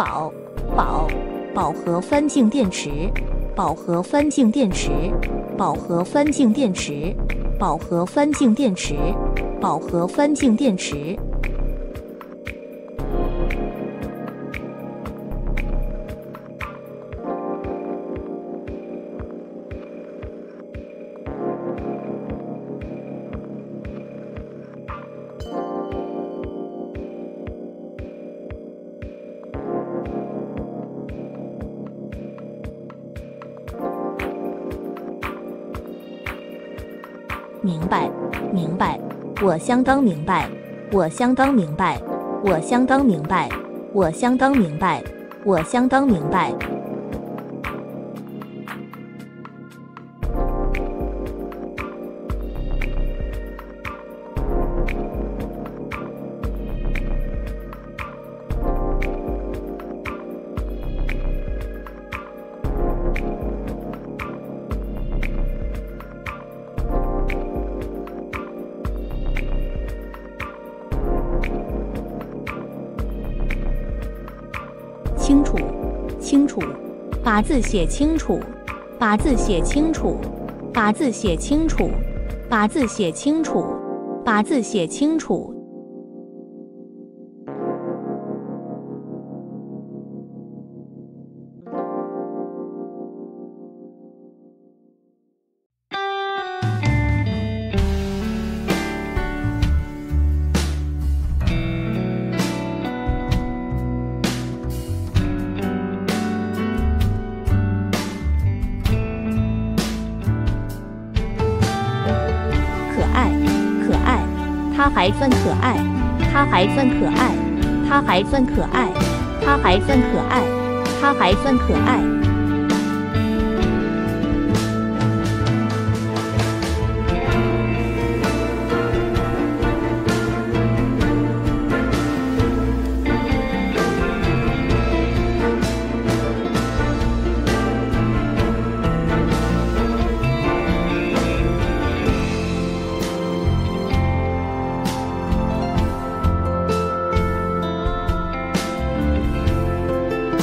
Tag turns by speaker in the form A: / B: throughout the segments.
A: 宝宝宝和翻净电池，宝和翻净电池，宝和翻净电池，宝和翻净电池，宝和翻净电池。我相当明白，我相当明白，我相当明白，我相当明白，我相当明白。清楚，清楚，把字写清楚，把字写清楚，把字写清楚，把字写清楚，把字写清楚。还算可爱，他还算可爱，他还算可爱，他还算可爱，他还算可爱。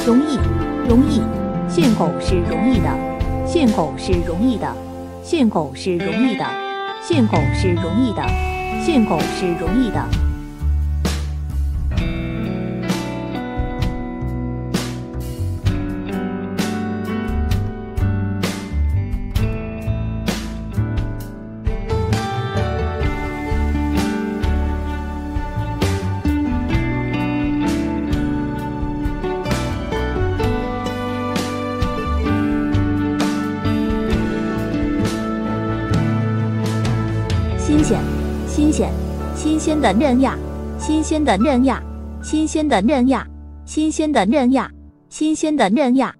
A: 容易，容易，训狗是容易的，训狗是容易的，训狗是容易的，训狗是容易的，训狗是容易的。的嫩芽，新鲜的嫩芽，新鲜的嫩芽，新鲜的嫩芽，新鲜的嫩芽。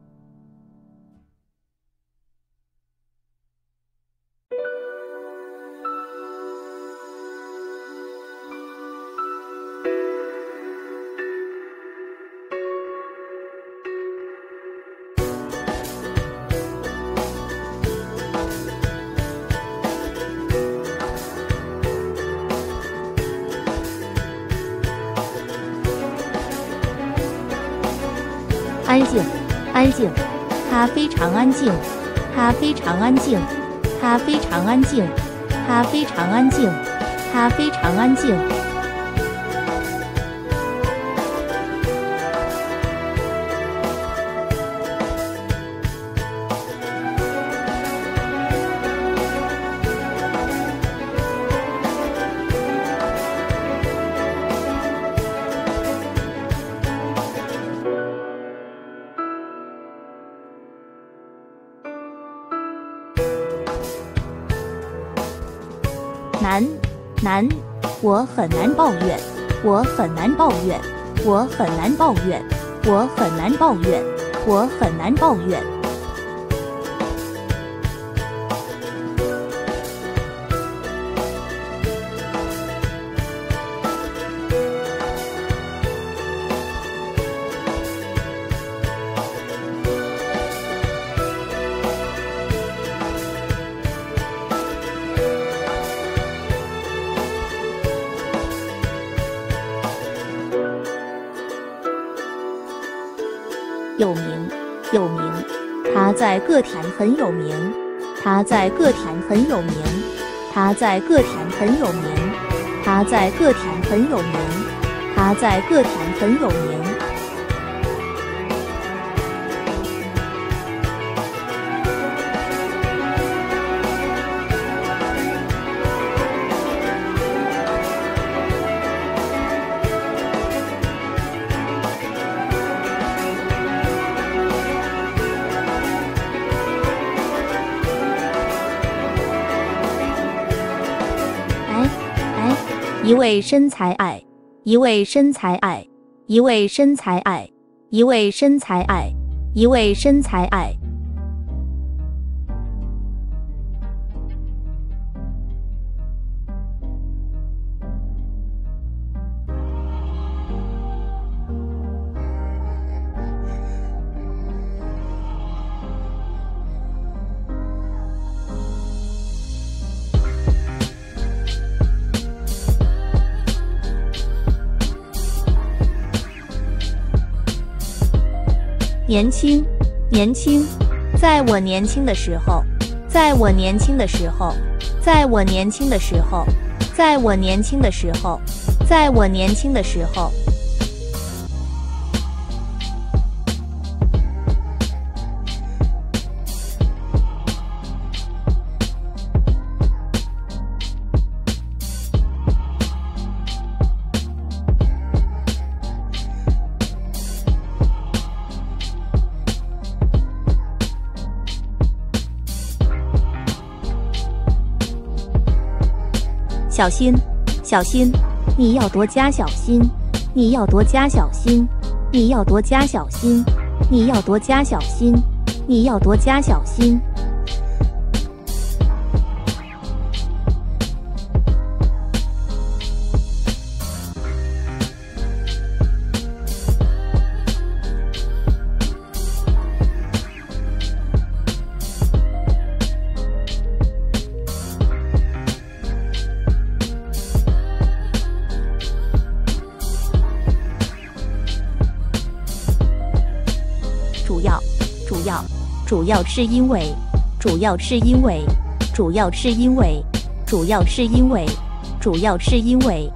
A: 非常安静，他非常安静，他非常安静，他非常安静。我很难抱怨，我很难抱怨，我很难抱怨，我很难抱怨，我很难抱怨。很有名，他在各田很有名，他在各田很有名，他在各田很有名，他在各田很有名。一位身材矮，一位身材矮，一位身材矮，一位身材矮，一位身材矮。年轻，年轻，在我年轻的时候，在我年轻的时候，在我年轻的时候，在我年轻的时候，在我年轻的时候。小心，小心！你要多加小心，你要多加小心，你要多加小心，你要多加小心，你要多加小心。是因为，主要是因为，主要是因为，主要是因为，主要是因为。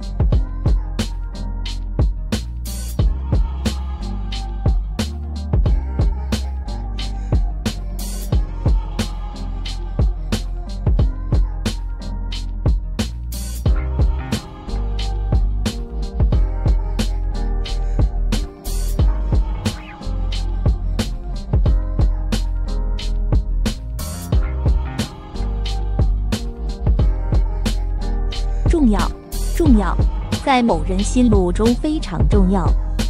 A: 在某人心目中非常重要，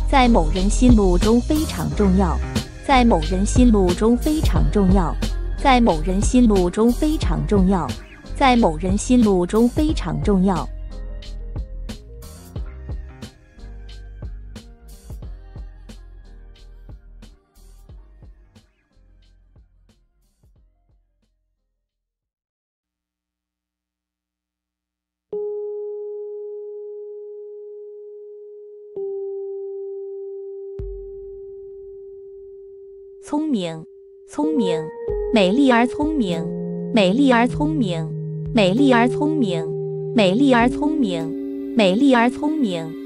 A: 在某人心目中非常重要，在某人心目中非常重要，在某人心目中非常重要，在某人心目中非常重要。明，聪明，美丽而聪明，美丽而聪明，美丽而聪明，美丽而聪明，美丽而聪明。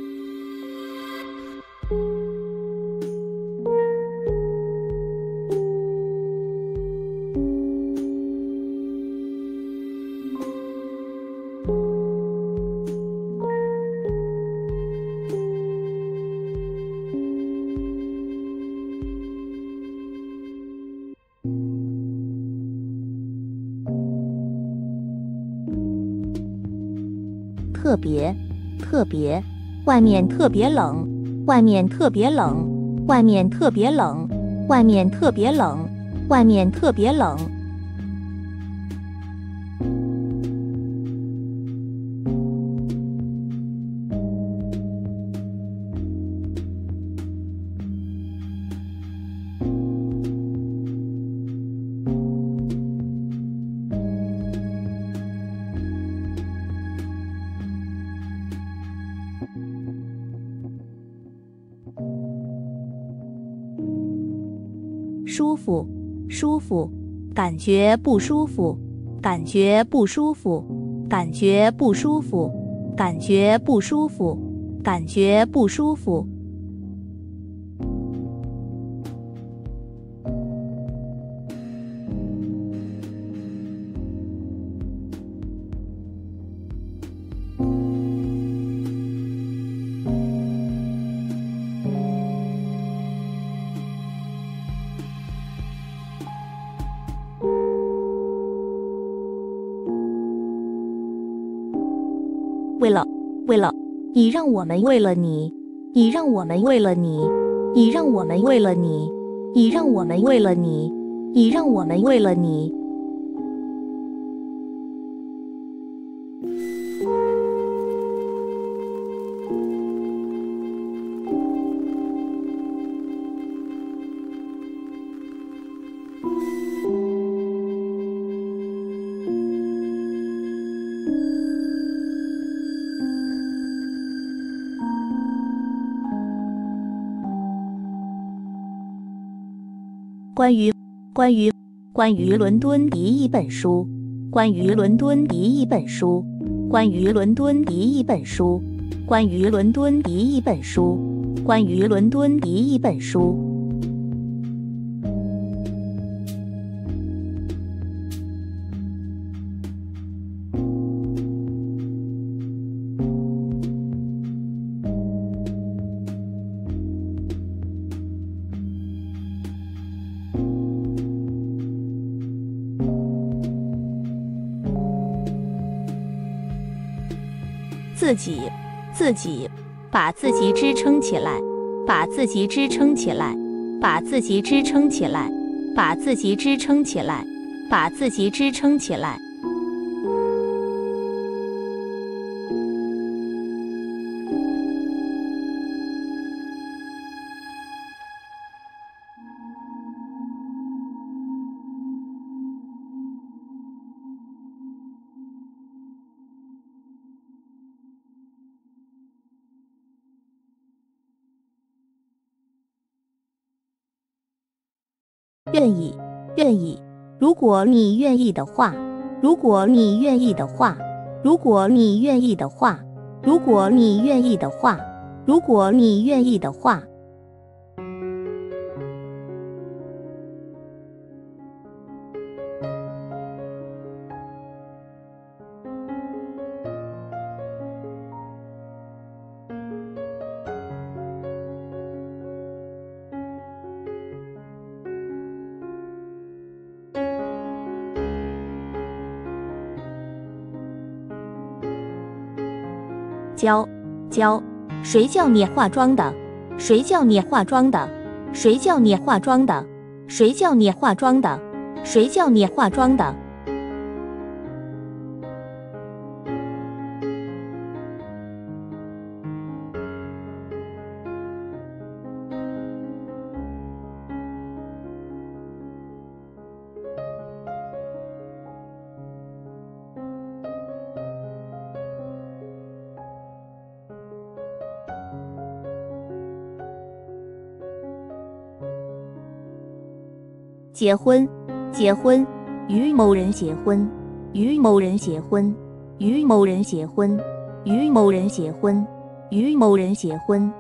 A: 特别，特别，外面特别冷，外面特别冷，外面特别冷，外面特别冷，外面特别冷。觉不舒服，感觉不舒服，感觉不舒服，感觉不舒服，感觉不舒服。为了，为了，你让我们为了你，你让我们为了你，你让我们为了你，你让我们为了你，你让我们为了你。关于关于关于伦敦的一本书，关于伦敦的一本书，关于伦敦的一本书，关于伦敦的一本书，关于伦敦的一本书。自己，自己，把自己支撑起来，把自己支撑起来，把自己支撑起来，把自己支撑起来，把自己支撑起来。愿意，愿意。如果你愿意的话，如果你愿意的话，如果你愿意的话，如果你愿意的话，如果你愿意的话。教教，谁叫你化妆的？谁叫你化妆的？谁叫你化妆的？谁叫你化妆的？谁叫你化妆的？结婚，结婚，与某人结婚，与某人结婚，与某人结婚，与某人结婚，与某人结婚。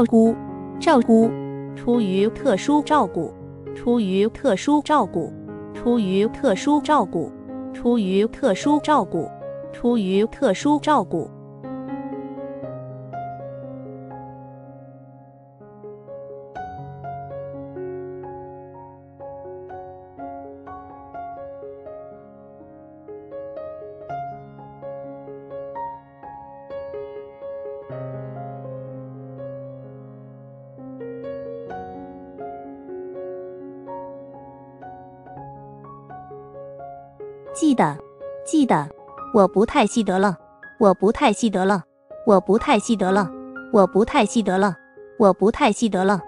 A: 照顾，照顾，出于特殊照顾，出于特殊照顾，出于特殊照顾，出于特殊照顾，出于特殊照顾。记得，记得，我不太记得了，我不太记得了，我不太记得了，我不太记得了，我不太记得了。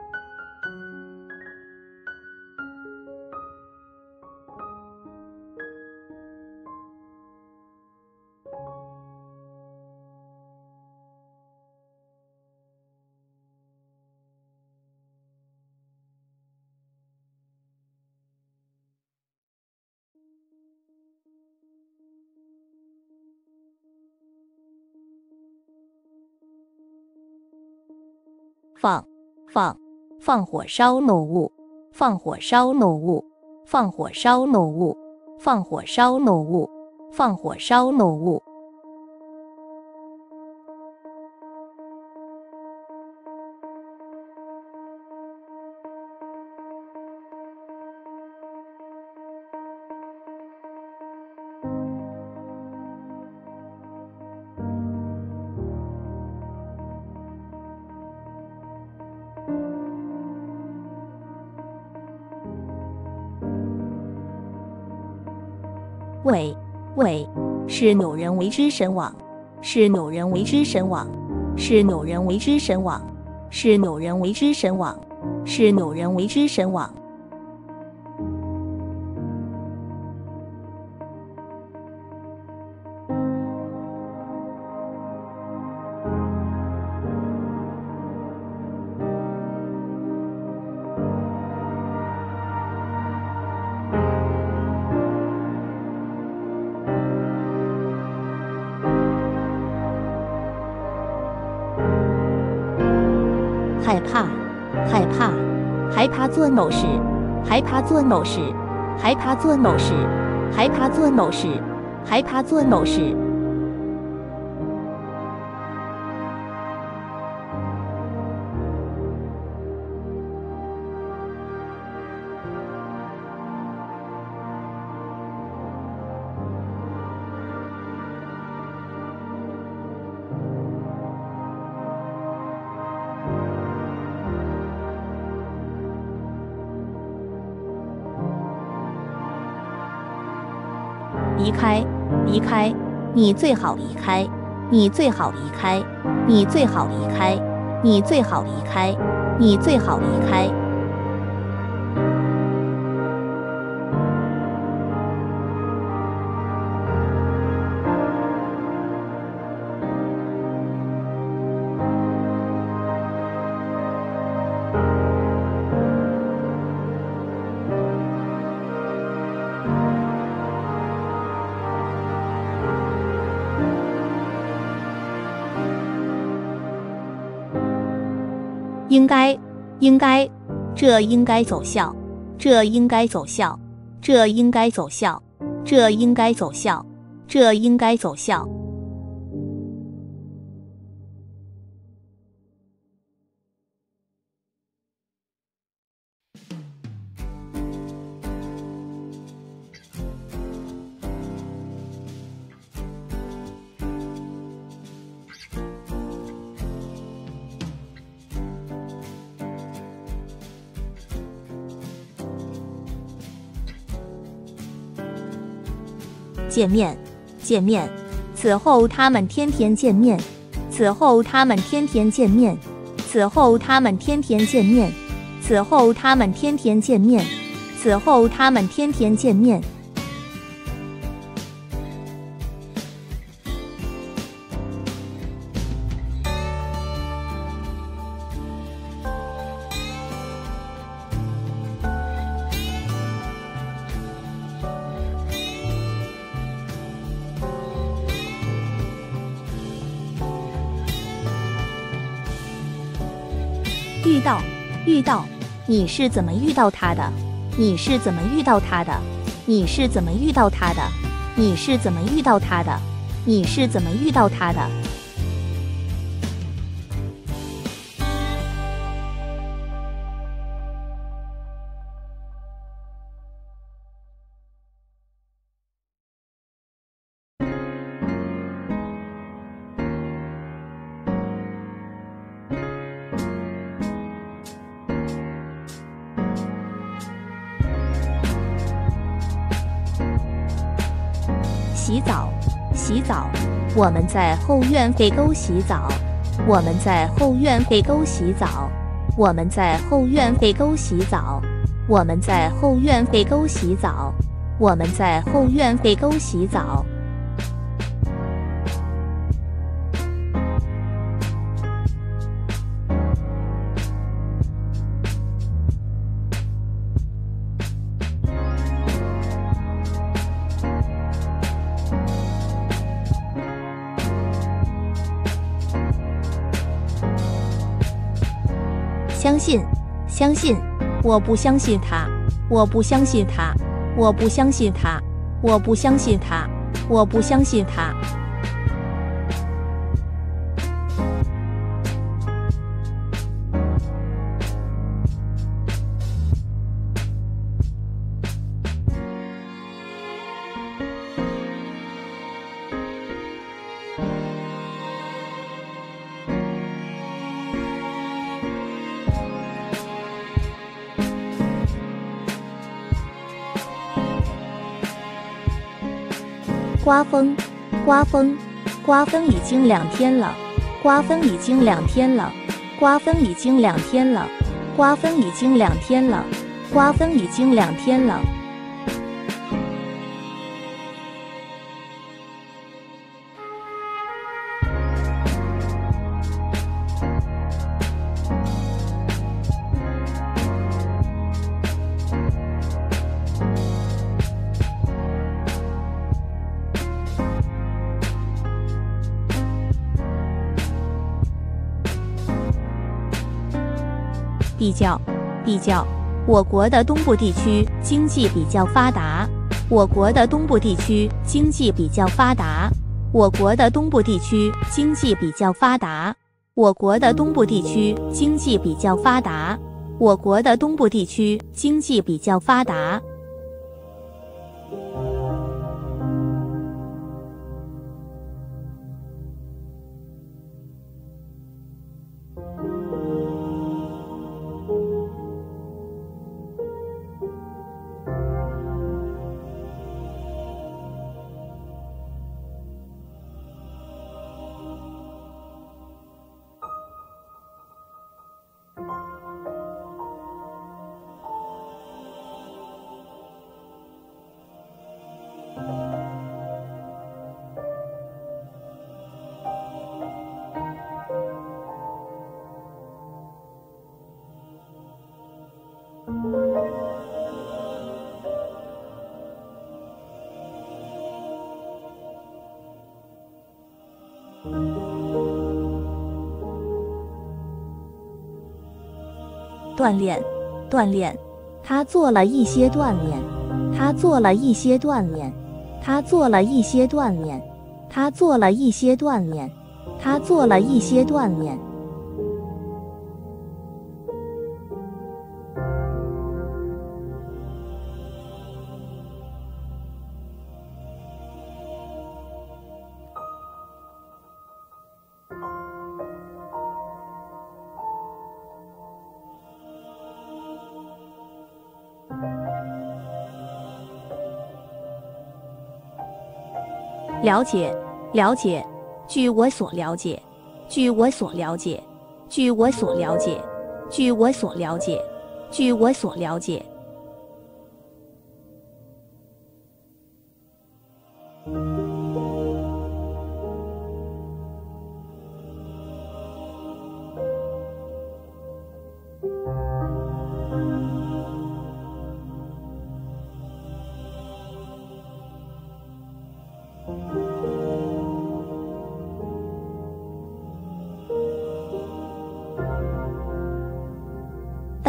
A: 放，放，放火烧怒物，放火烧怒物，放火烧怒物，放火烧怒物，放火烧怒物。为是有人为之神往，是有人为之神往，是有人为之神往，是有人为之神往，是有人为之神往。某事，害怕做某事，害怕做某事，害怕做某事，害怕做某事。离开，离开，你最好离开，你最好离开，你最好离开，你最好离开，你最好离开。应该，这应该走校，这应该走校，这应该走校，这应该走校，这应该走校。见面，见面。此后他们天天见面。此后他们天天见面。此后他们天天见面。此后他们天天见面。此后他们天天见面。你是怎么遇到他的？你是怎么遇到他的？你是怎么遇到他的？你是怎么遇到他的？你是怎么遇到他的？我们在后院给狗洗澡。我们在后院给狗洗澡。我们在后院给狗洗澡。我们在后院给狗洗澡。我们在后院给狗洗澡。相信，我不相信他，我不相信他，我不相信他，我不相信他，我不相信他。刮风，刮风，刮风已经两天了，刮风已经两天了，刮风已经两天了，刮风已经两天了，刮风已经两天了。较，比较，我国的东部地区经济比较发达。我国的东部地区经济比较发达。我国的东部地区经济比较发达。我国的东部地区经济比较发达。我国的东部地区经济比较发达。锻炼，锻炼，他做了一些锻炼，他做了一些锻炼，他做了一些锻炼，他做了一些锻炼，他做了一些锻炼。了解，了解。据我所了解，据我所了解，据我所了解，据我所了解，据我所了解。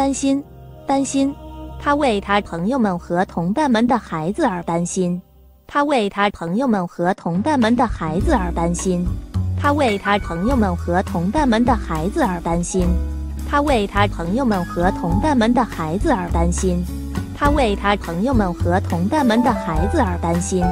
A: 担心，担心，他为他朋友们和同伴们的孩子而担心。他为他朋友们和同伴们的孩子而担心。他为他朋友们和同伴们的孩子而担心。他为他朋友们和同伴们的孩子而担心。他为他朋友们和同伴们的孩子而担心。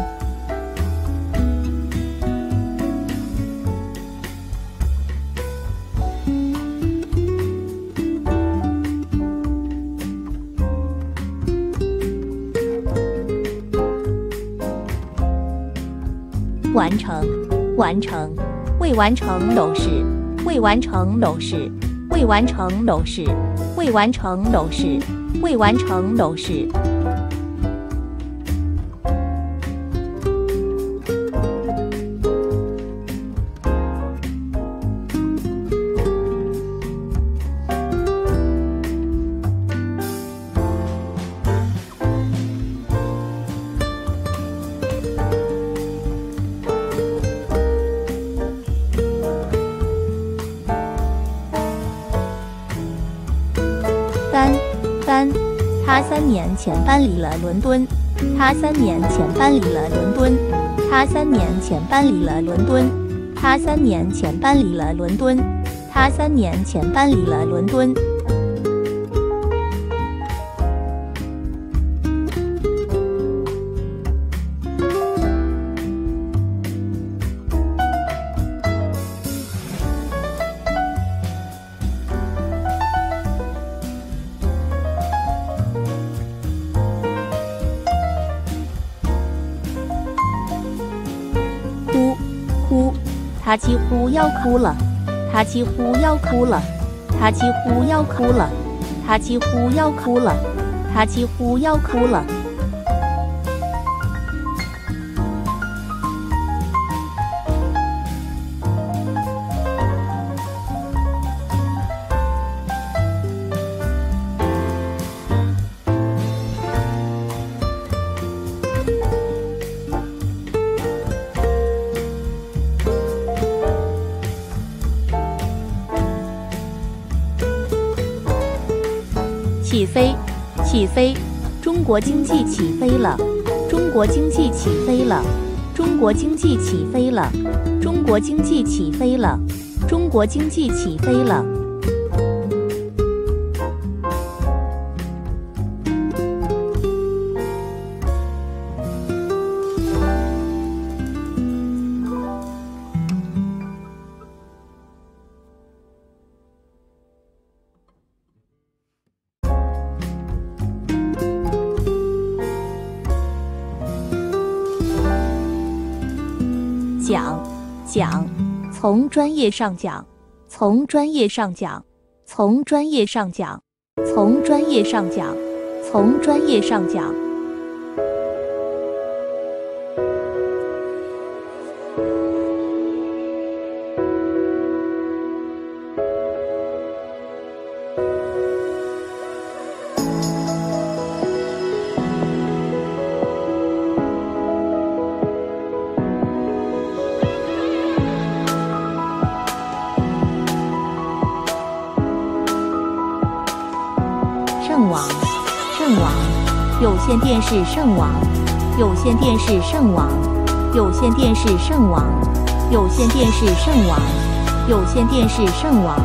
A: 完成，未完成楼市，未完成楼市，未完成楼市，未完成楼市，未完成楼市。他三年前搬离了伦敦。他三年前搬离了伦敦。他三年前搬离了伦敦。他三年前搬离了伦敦。他三年前搬离了伦敦。不要哭了，他几乎要哭了，他几乎要哭了，他几乎要哭了，他几乎要哭了。起飞，起飞！中国经济起飞了，中国经济起飞了，中国经济起飞了，中国经济起飞了，中国经济起飞了。从专业上讲，从专业上讲，从专业上讲，从专业上讲，从专业上讲。电视圣网，有线电视圣网，有线电视圣网，有线电视圣网，有线电视圣网。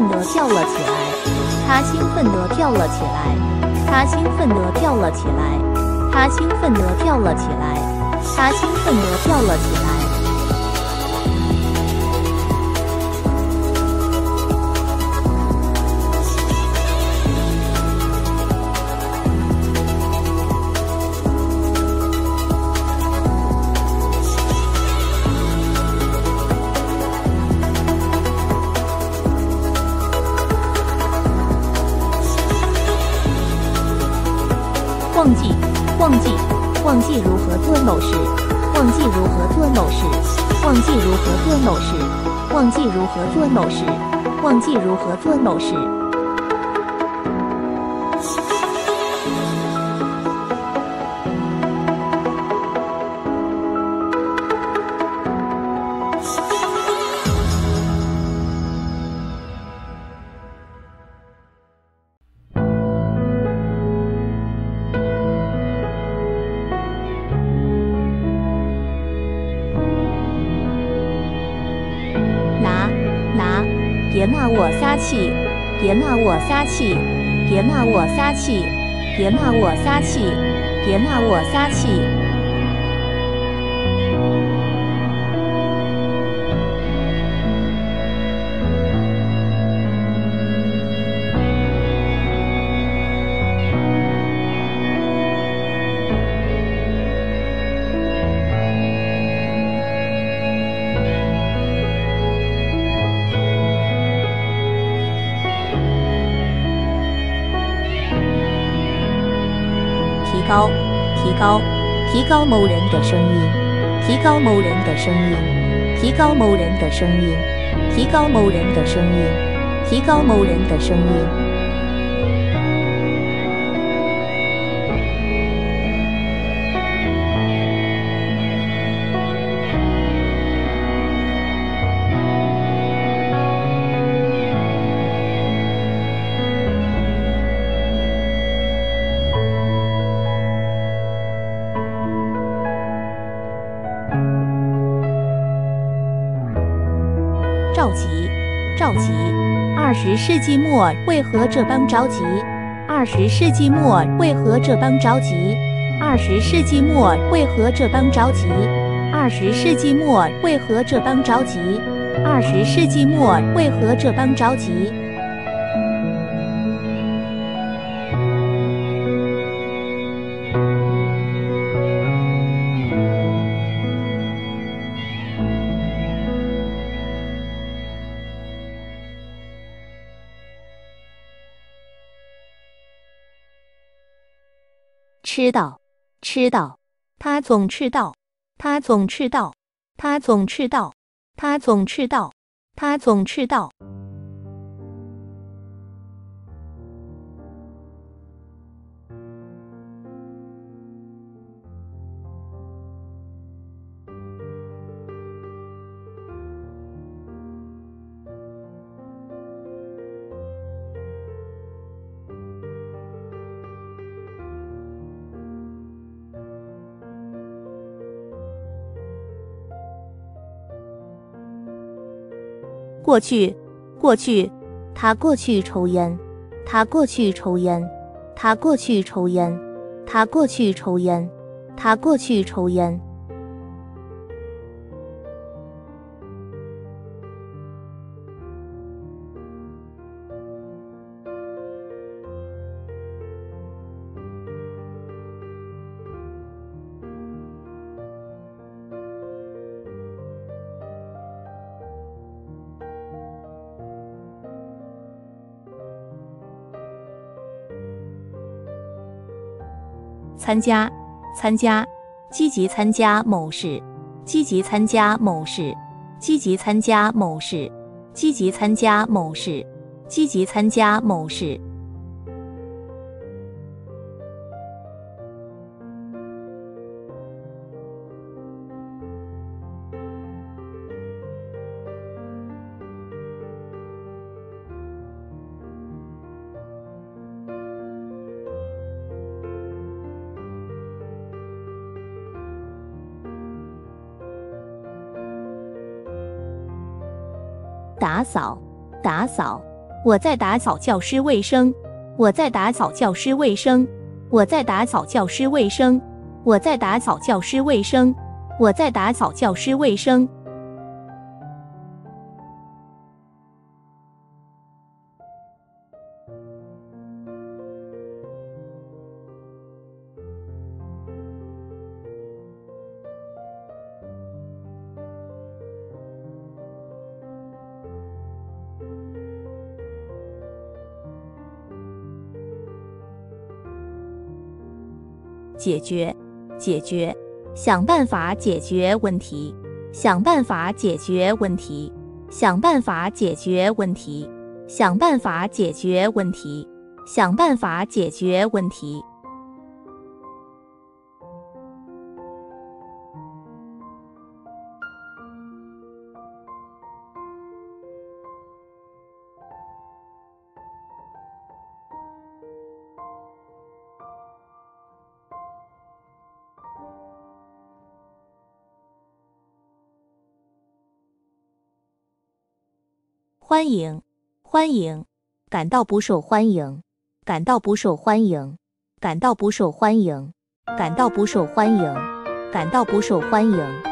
A: 奋地跳了起来，他兴奋地跳了起来，他兴奋地跳了起来，他兴奋地跳了起来，他兴奋地跳了起来。记如何做某事，忘记如何做某事，忘记如何做某事，忘记如何做某事，忘记如何做某事。我撒气，别骂我撒气，别骂我撒气，别骂我撒气。高某人的声音，提高某人的声音，提高某人的声音，提高某人的声音，提高某人的声音。十世纪末为何这般着急？二十世纪末为何这般着急？二十世纪末为何这般着急？二十世纪末为何这般着急？二十世纪末为何这般着急？道，吃道，他总吃道，他总吃道，他总吃道，他总吃道，他总吃道。过去，过去，他过去抽烟，他过去抽烟，他过去抽烟，他过去抽烟，他过去抽烟。参加，参加，积极参加某事，积极参加某事，积极参加某事，积极参加某事，积极参加某事。打扫，打扫，我在打扫教师卫生，我在打扫教师卫生，我在打扫教师卫生，我在打扫教师卫生，我在打扫教师卫生。解决，解决，想办法解决问题，想办法解决问题，想办法解决问题，想办法解决问题，想办法解决问题。欢迎，欢迎，感到不受欢迎，感到不受欢迎，感到不受欢迎，感到不受欢迎，感到不受欢迎。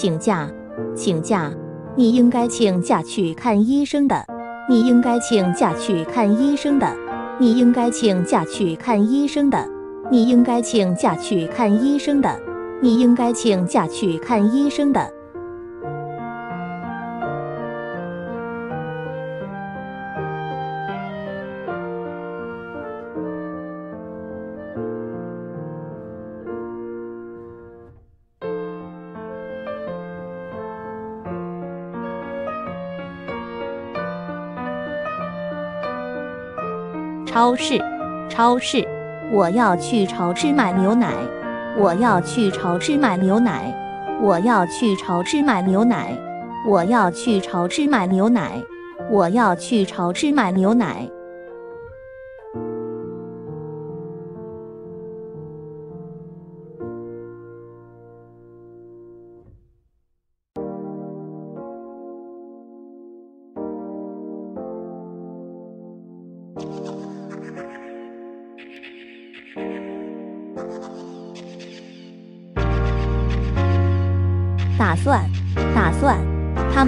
A: 请假，请假，你应该请假去看医生的。你应该请假去看医生的。你应该请假去看医生的。你应该请假去看医生的。你应该请假去看医生的。超市，超市，我要去超市买牛奶。我要去超市买牛奶。我要去超市买牛奶。我要去超市买牛奶。我要去超市买牛奶。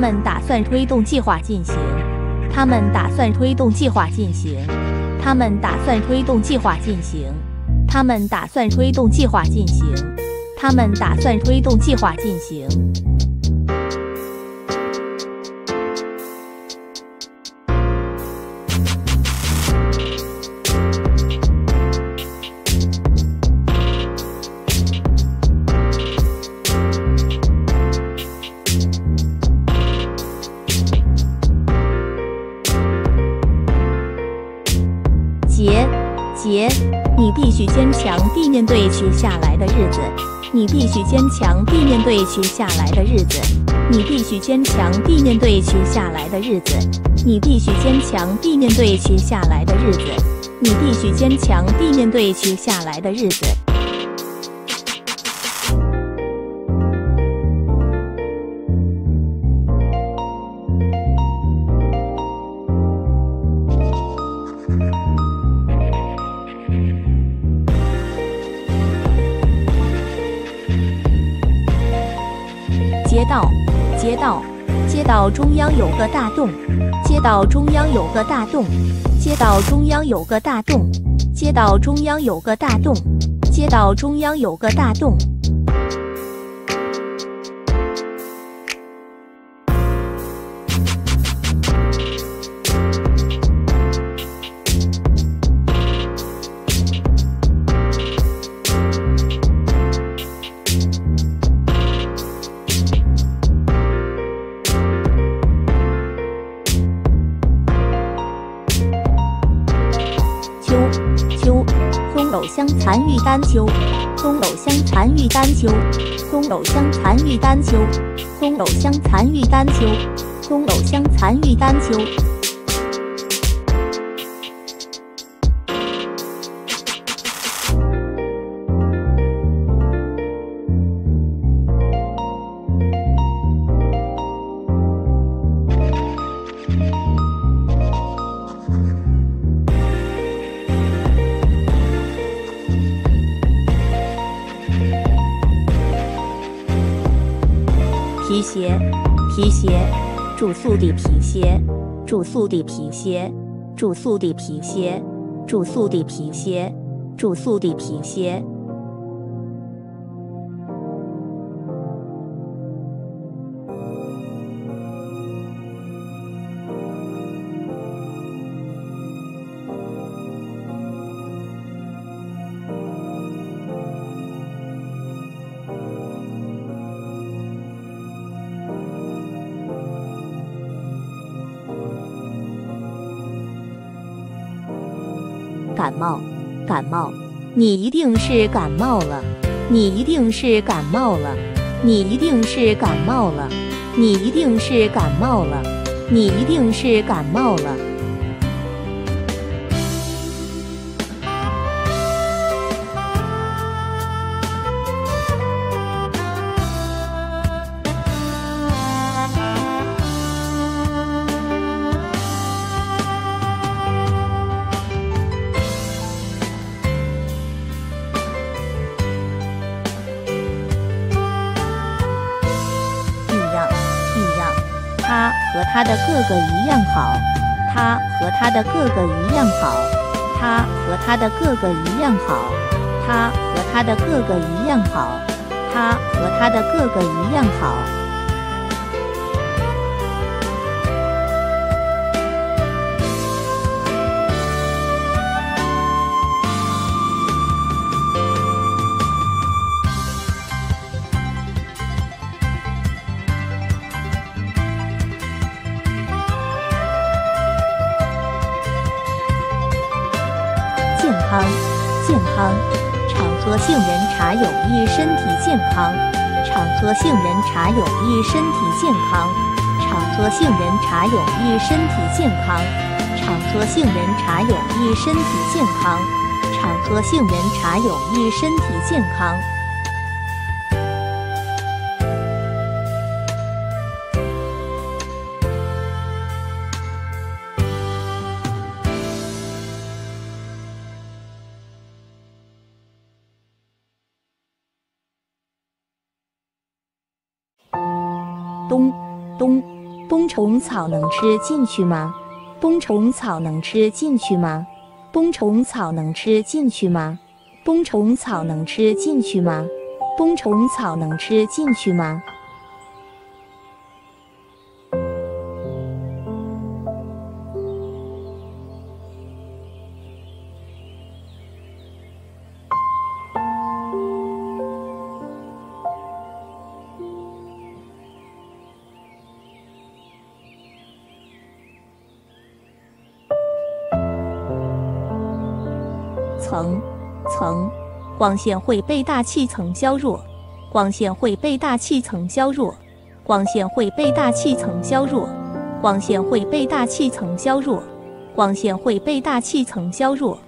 A: 们打算推动计划进行。他们打算推动计划进行。他们打算推动计划进行。他们打算推动计划进行。他们打算推动计划进行。面对接下来的日子。你必须坚强地面对接下来的日子。你必须坚强地面对接下来的日子。你必须坚强地面对接下来的日子。你必须坚强地面对接下来的日子。道中央有个大洞。街道中央有个大洞。街道中央有个大洞。街道中央有个大洞。街道中央有个大洞。残玉丹丘，松藕香残玉丹丘，松藕香残玉丹丘，松藕香残玉丹丘。皮鞋，住宿的皮鞋，住宿的皮鞋，住宿的皮鞋，住宿的皮鞋，住宿的皮鞋。你一定是感冒了，你一定是感冒了，你一定是感冒了，你一定是感冒了，你一定是感冒了。他的哥哥一样好，他和他的哥哥一样好，他和他的哥哥一样好，他和他的哥哥一样好，他和他的哥哥一样好。健康。常喝杏仁茶有益身体健康。常喝杏仁茶有益身体健康。常喝杏仁茶有益身体健康。常喝杏仁茶有益身体健康。冬冬，冬虫草能吃进去吗？冬虫草能吃进去吗？冬虫草能吃进去吗？冬虫草能吃进去吗？冬虫草能吃进去吗？光线会被大气层削弱，光线会被大气层削弱，光线会被大气层削弱，光线会被大气层削弱，光线会被大气层削弱。